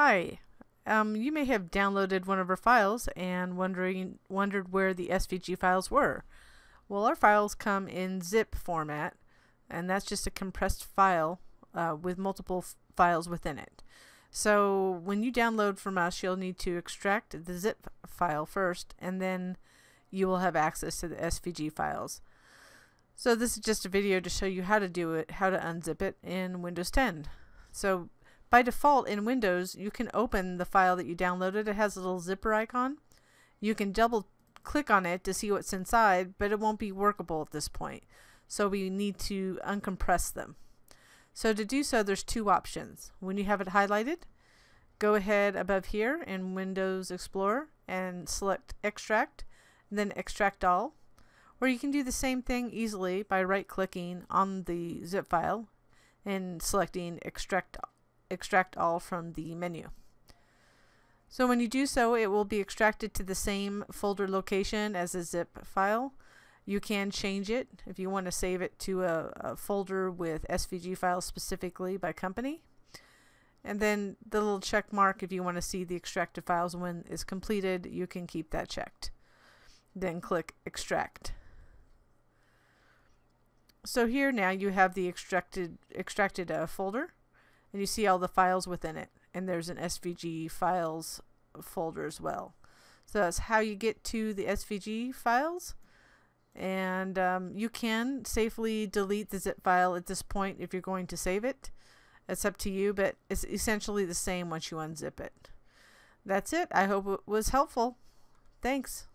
Hi. Um, you may have downloaded one of our files and wondering wondered where the SVG files were. Well, our files come in zip format, and that's just a compressed file uh, with multiple files within it. So when you download from us, you'll need to extract the zip file first, and then you will have access to the SVG files. So this is just a video to show you how to do it, how to unzip it in Windows 10. So by default in Windows, you can open the file that you downloaded. It has a little zipper icon. You can double click on it to see what's inside, but it won't be workable at this point. So we need to uncompress them. So to do so, there's two options. When you have it highlighted, go ahead above here in Windows Explorer and select Extract, then Extract All. Or you can do the same thing easily by right-clicking on the zip file and selecting Extract extract all from the menu. So when you do so, it will be extracted to the same folder location as a zip file. You can change it if you want to save it to a, a folder with SVG files specifically by company. And then the little check mark if you want to see the extracted files when it's completed, you can keep that checked. Then click extract. So here now you have the extracted extracted uh, folder and you see all the files within it. And there's an SVG files folder as well. So that's how you get to the SVG files. And um, you can safely delete the zip file at this point if you're going to save it. It's up to you but it's essentially the same once you unzip it. That's it. I hope it was helpful. Thanks